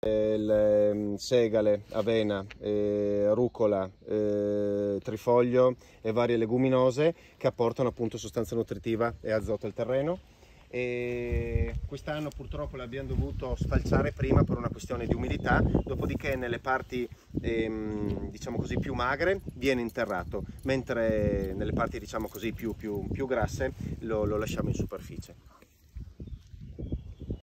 Eh, il, ehm, segale, avena, eh, rucola, eh, trifoglio e varie leguminose che apportano appunto sostanza nutritiva e azoto al terreno e quest'anno purtroppo l'abbiamo dovuto sfalciare prima per una questione di umidità, dopodiché nelle parti ehm, diciamo così più magre viene interrato, mentre nelle parti diciamo così più, più, più grasse lo, lo lasciamo in superficie.